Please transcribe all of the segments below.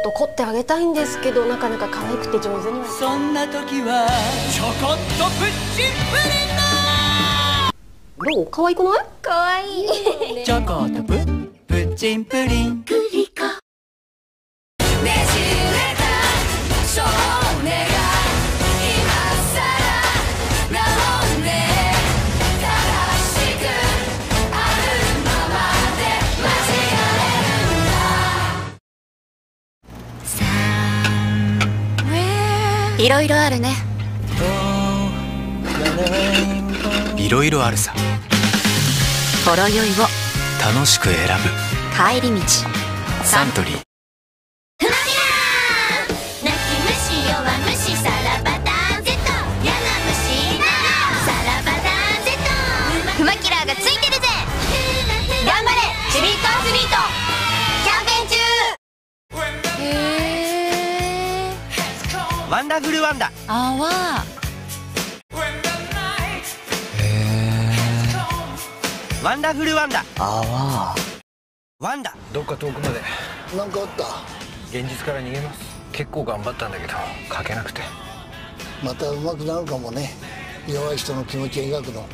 っと凝ってあげたいんですけどなかなか可愛くて上手にはそんな時はちょこっとプッチンプどう？可愛くない？可愛い。リンチョコとププッチンプリンいろいろあるね。いろいろあるさ。ほろ酔いを。楽しく選ぶ。帰り道。サントリー。ふまきら泣き虫弱虫さらばだ Z やな虫ならさらばだ Z ふまきらがついてるぜダフルワンダ。あわワンダフルワンダ。あわワンダ。どっか遠くまで。なんかあった？現実から逃げます。結構頑張ったんだけど書けなくて。また上手くなるかもね。弱い人の気持ち描くの。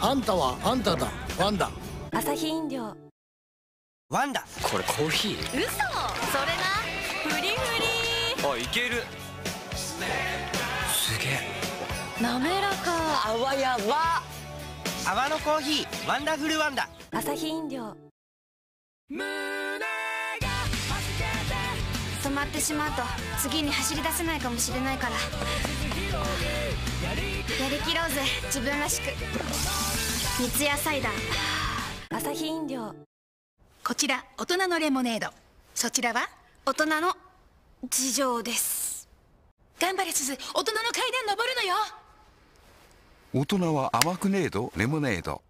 あんたはあんただ。ワンダ。アサヒ飲料。ワンダ。これコーヒー？嘘。それな。フリフあいけるすげえ。リ滑らか。泡やば泡のコーヒー。ワンダフルワンダ。朝日飲料。止まってしまうと次に走り出せないかもしれないから。やりきろうぜ自分らしく。三ツ矢サイダー。朝日飲料。こちら大人のレモネード。そちらは？大人の事情です頑張れすず。大人の階段登るのよ。大人は甘くねえどレモネード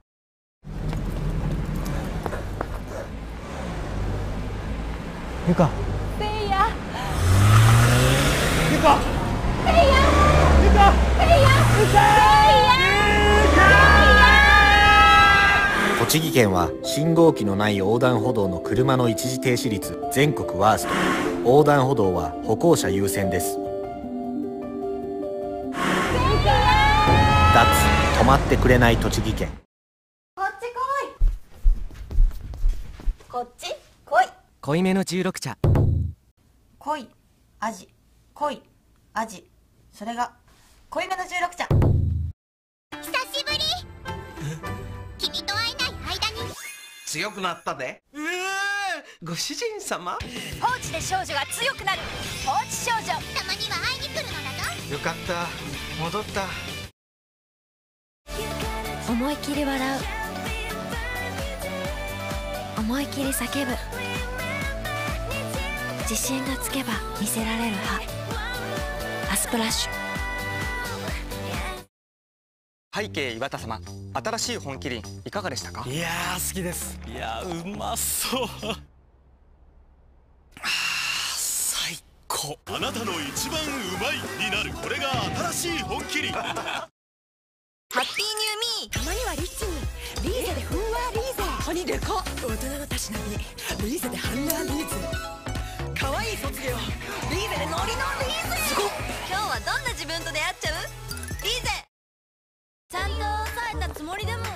ゆか。栃木県は信号機のない横断歩道の車の一時停止率全国ワースト。横断歩道は歩行者優先です脱止まってくれない栃木県。こっち来い。こっち来い。濃いめの16茶。濃い味。濃い味。それが濃いめの16茶。久しぶり。君と会えない間に。強くなったで。うえご主人様。放置で少女が強くなる。放置少女。たまには会いに来るのだぞ。よかった。戻った思い切り笑う。思い切り叫ぶ。自信がつけば見せられる歯アスプラッシュ。背景岩田様新しい本麒麟いかがでしたか？いやー好きです。いやーうまそう。あー最高。あなたの一番うまいになるこれが新しい本麒麟ハッピーニューミーたまにはリッチにリーゼでふんわリーゼ。鬼でか大人のたしなみリーゼでハンガーリーゼ。可愛いい卒業。リーゼでノリノリーゼ。すごっ今日はどんな自分と出会っちゃうリーゼ。ちゃんと抑えたつもりでも。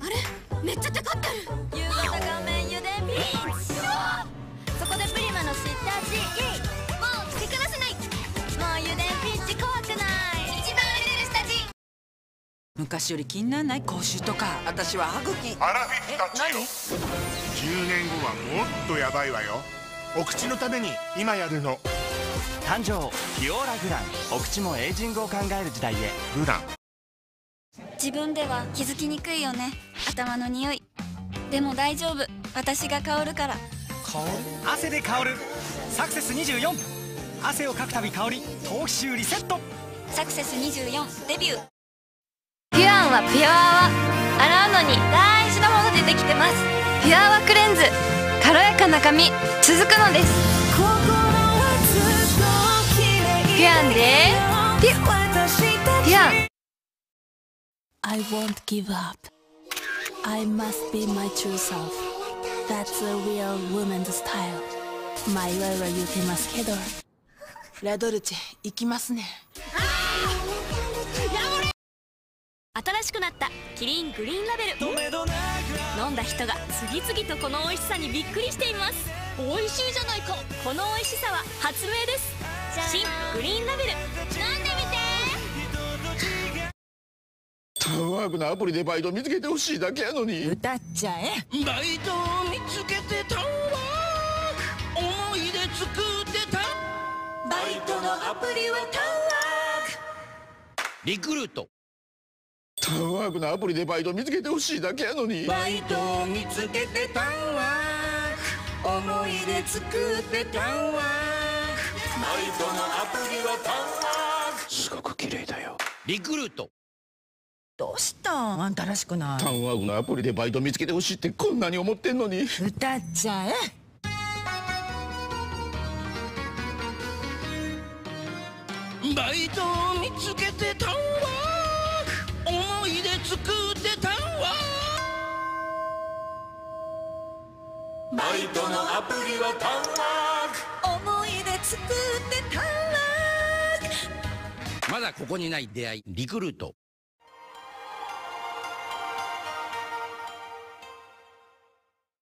あれ？めっちゃテカってる夕方画面ゆでピンチ。そこでプリマの知った味昔より気にならない口臭とか。私は歯茎。アラフィフたちよ。10年後はもっとヤバいわよ。お口のために今やるの。誕生ピオーラグラン。お口もエイジングを考える時代へ。グラン自分では気づきにくいよね。頭の匂い。でも大丈夫。私が香るから。汗で香る。サクセス24汗をかくたび香り。頭皮臭リセット。サクセス24デビューピュアンはピュア泡洗うのに大事なものでできてます。ピュア泡クレンズ。軽やかな髪。続くのです。ピュアンで。ピュピュアン。I won't give up. I must be my true self. That's a real woman's style. 前はは言うてますけどラドルチェ行きますね新しくなったキリングリーンラベル。飲んだ人が次々とこの美味しさにびっくりしています。美味しいじゃないか。この美味しさは発明です。新グリーンラベル。飲んでみて。タワークのアプリでバイト見つけてほしいだけやのに。歌っちゃえ。バイトを見つけてタワーク。思い出作ってた。バイトのアプリはタウンワリクルートタウンワークのアプリでバイト見つけてほしいだけやのに。バイトを見つけてタウンワーク。思い出作ってタウンワーク。バイトのアプリはタウンワーク。すごく綺麗だよ。リクルート。どうしたん？あんたらしくない。タウンワークのアプリでバイト見つけてほしいってこんなに思ってんのに。歌っちゃえ。バイトを見つけてタウンワーク作ってタウンワークバイトのアプリはタウンワー思い出作ってタウンワーククまだここにない出会いリクルート